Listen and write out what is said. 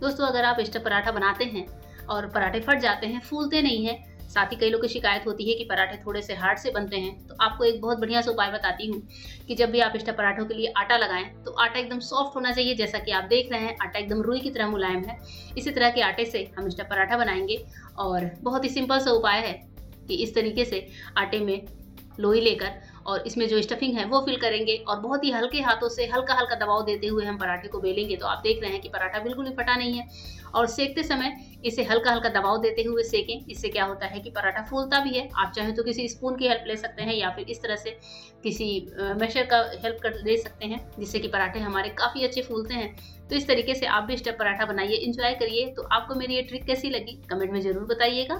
दोस्तों, अगर आप स्टफ़ पराठा बनाते हैं और पराठे फट जाते हैं, फूलते नहीं हैं, साथ ही कई लोग की शिकायत होती है कि पराठे थोड़े से हार्ड से बनते हैं तो आपको एक बहुत बढ़िया सा उपाय बताती हूँ कि जब भी आप स्टफ़ पराठों के लिए आटा लगाएँ तो आटा एकदम सॉफ्ट होना चाहिए, जैसा कि आप देख रहे हैं, आटा एकदम रुई की तरह मुलायम है। इसी तरह के आटे से हम स्टफ़ पराठा बनाएँगे और बहुत ही सिंपल सा उपाय है कि इस तरीके से आटे में लोई लेकर और इसमें जो स्टफिंग है, वो फिल करेंगे और बहुत ही हल्के हाथों से, हल्का हल्का दबाव देते हुए हम पराठे को बेलेंगे। तो आप देख रहे हैं कि पराठा बिल्कुल भी फटा नहीं है और सेकते समय इसे हल्का हल्का दबाव देते हुए सेकें। इससे क्या होता है कि पराठा फूलता भी है। आप चाहें तो किसी स्पून की हेल्प ले सकते हैं या फिर इस तरह से किसी मेशर का हेल्प कर ले सकते हैं, जिससे कि पराठे हमारे काफ़ी अच्छे फूलते हैं। तो इस तरीके से आप भी स्टेप पराठा बनाइए इंजॉय करिए। तो आपको मेरी ये ट्रिक कैसी लगी? कमेंट में ज़रूर बताइएगा।